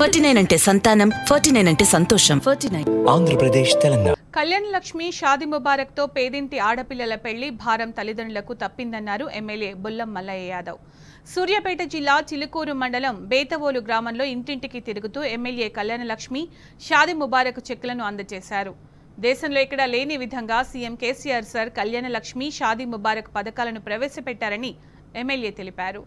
Forty nine అంటే సంతానం forty nine అంటే సంతోషం. Forty nine. ఆంధ్రప్రదేశ్ తెలంగాణ. కళ్యాణ్ లక్ష్మి షాది ముబారక్తో పేదింటి ఆడపిల్లల పెళ్ళి భారం తల్లిదండ్రులకు తప్పిందన్నారు ఎమ్మెల్యే బుల్లం మల్లయ్య యాదవ్. సూర్యాపేట జిల్లా చిలుకూరు మండలం బేతవోలు గ్రామంలో ఇంటింటికి తిరుగుతూ ఎమ్మెల్యే కళ్యాణ లక్ష్మి షాది ముబారక్ చెక్కులను అందజేశారు. దేశంలో ఎక్కడా లేని విధంగా సీఎం కేసీఆర్ సార్ కళ్యాణ లక్ష్మి షాది ముబారక్ పథకాలను ప్రవేశపెట్టారని ఎమ్మెల్యే తెలిపారు.